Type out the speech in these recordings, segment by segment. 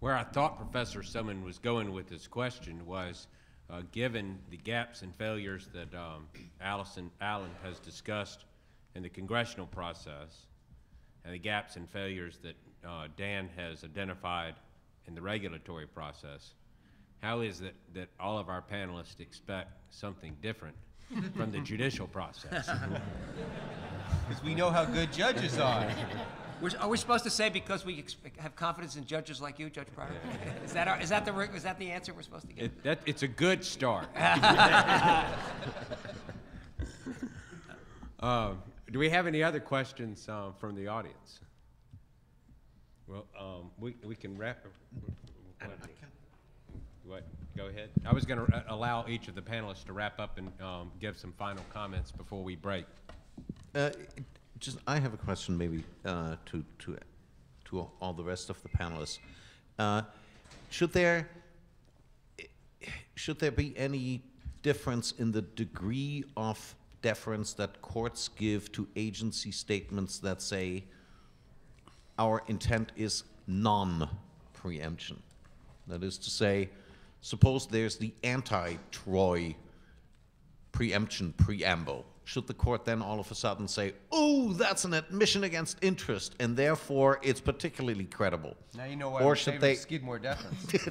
Where I thought Professor Somin was going with this question was, uh, given the gaps and failures that um, Allison Allen has discussed in the congressional process, and the gaps and failures that uh, Dan has identified in the regulatory process, how is it that all of our panelists expect something different from the judicial process? Because we know how good judges are. We're- Are we supposed to say because we have confidence in judges like you, Judge Pryor? Is that, our- is that the, is that the answer we're supposed to get? It, that, it's a good start. Um, do we have any other questions um, from the audience? Well, um, we, we can wrap. What? Go ahead. I was going to allow each of the panelists to wrap up and um, give some final comments before we break. Uh, just, I have a question maybe uh, to, to, to all the rest of the panelists. Uh, should there, should there be any difference in the degree of deference that courts give to agency statements that say our intent is non-preemption? That is to say, suppose there's the anti-Troy preemption preamble. Should the court then all of a sudden say, oh, that's an admission against interest, and therefore it's particularly credible? Now you know why Or we should favor they- Skidmore deference.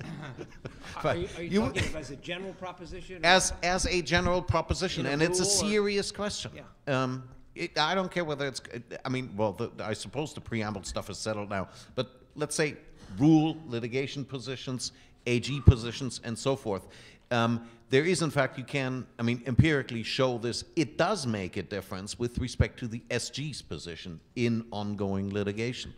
But Are you, are you, you- talking about as a general proposition? as as a general proposition, a and it's a rule or- serious question. Yeah. Um, it, I don't care whether it's. I mean, well, the, I suppose the preamble stuff is settled now. But let's say rule, litigation positions, AG positions, and so forth. Um, there is, in fact, you can. I mean, empirically show this. It does make a difference with respect to the SG's position in ongoing litigation.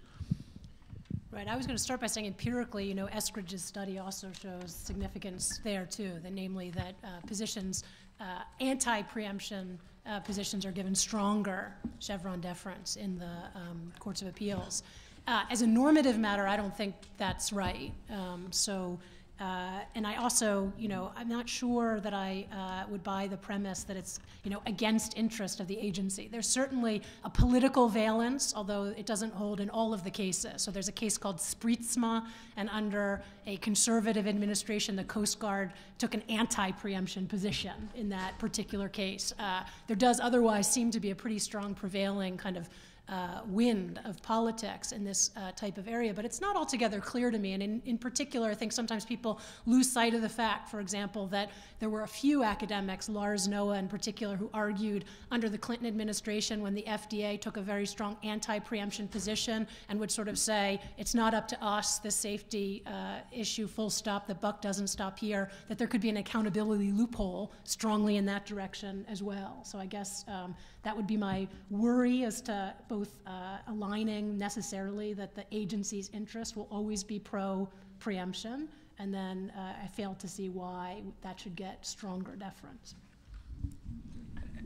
Right, I was going to start by saying empirically, you know, Eskridge's study also shows significance there too, that namely that uh, positions, uh, anti-preemption uh, positions are given stronger Chevron deference in the um, courts of appeals. Uh, as a normative matter, I don't think that's right. Um, so, uh, and I also, you know, I'm not sure that I uh, would buy the premise that it's, you know, against interest of the agency. There's certainly a political valence, although it doesn't hold in all of the cases. So there's a case called Sprietsma, and under a conservative administration, the Coast Guard took an anti-preemption position in that particular case. Uh, there does otherwise seem to be a pretty strong prevailing kind of uh, wind of politics in this uh, type of area, but it's not altogether clear to me. And in, in particular, I think sometimes people lose sight of the fact, for example, that there were a few academics, Lars Noah in particular, who argued under the Clinton administration when the FDA took a very strong anti preemption position and would sort of say, it's not up to us, the safety uh, issue, full stop, the buck doesn't stop here, that there could be an accountability loophole strongly in that direction as well. So I guess um, that would be my worry as to both uh, aligning necessarily that the agency's interest will always be pro preemption, and then uh, I fail to see why that should get stronger deference.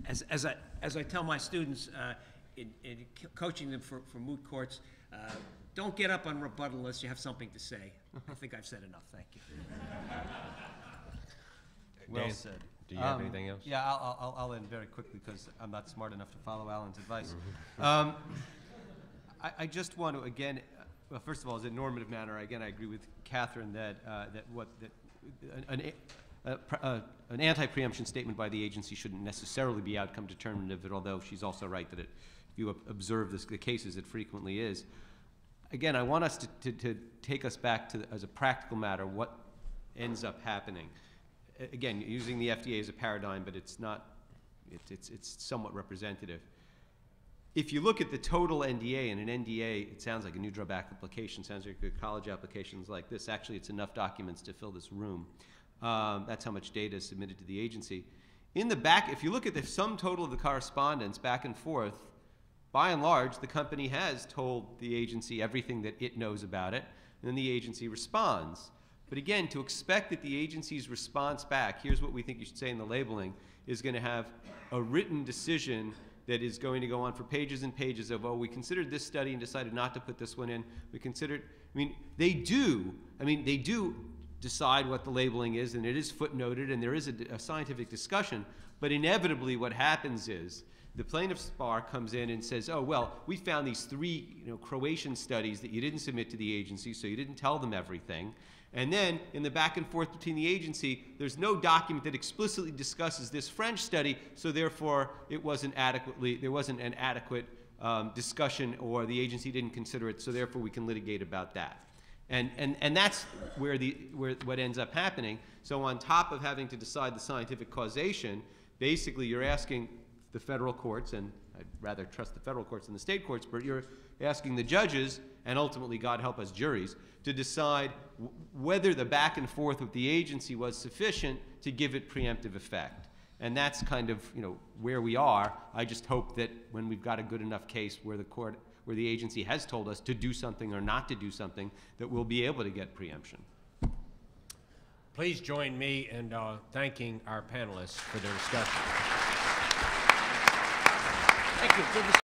As, as I, as I tell my students, uh, in, in coaching them for, for moot courts, uh, don't get up on rebuttal unless you have something to say. I think I've said enough, thank you. Well Dan, said. Do you have Um, anything else? Yeah, I'll, I'll, I'll end very quickly because I'm not smart enough to follow Alan's advice. Mm-hmm. Um, I, I just want to again, well, first of all, as a normative matter, again, I agree with Catherine that uh, that what that an, an, uh, an anti-preemption statement by the agency shouldn't necessarily be outcome determinative, although she's also right that it, if you observe this, the cases, it frequently is. Again, I want us to, to, to take us back to, as a practical matter, what ends up happening. Again, using the FDA as a paradigm, but it's not, it, it's, it's somewhat representative. If you look at the total NDA, and an NDA, it sounds like a new drug application, sounds like a college applications like this. Actually, it's enough documents to fill this room. Um, that's how much data is submitted to the agency. In the back, if you look at the sum total of the correspondence back and forth, by and large, the company has told the agency everything that it knows about it, and then the agency responds. But again, to expect that the agency's response back, here's what we think you should say in the labeling, is going to have a written decision that is going to go on for pages and pages of, oh, we considered this study and decided not to put this one in. We considered, I mean, they do, I mean, they do decide what the labeling is, and it is footnoted, and there is a, a scientific discussion. But inevitably, what happens is The plaintiff's bar comes in and says, oh, well, we found these three, you know, Croatian studies that you didn't submit to the agency, so you didn't tell them everything. And then, in the back and forth between the agency, there's no document that explicitly discusses this French study, so therefore, it wasn't adequately, there wasn't an adequate um, discussion, or the agency didn't consider it, so therefore, we can litigate about that. And, and, and that's where, the, where what ends up happening. So on top of having to decide the scientific causation, basically you're asking the federal courts, and I'd rather trust the federal courts than the state courts, but you're asking the judges, and ultimately, God help us, juries, to decide whether the back and forth with the agency was sufficient to give it preemptive effect. And that's kind of, you know, where we are. I just hope that when we've got a good enough case where the court, where the agency has told us to do something or not to do something, that we'll be able to get preemption. Please join me in uh, thanking our panelists for their discussion. Thank you. Good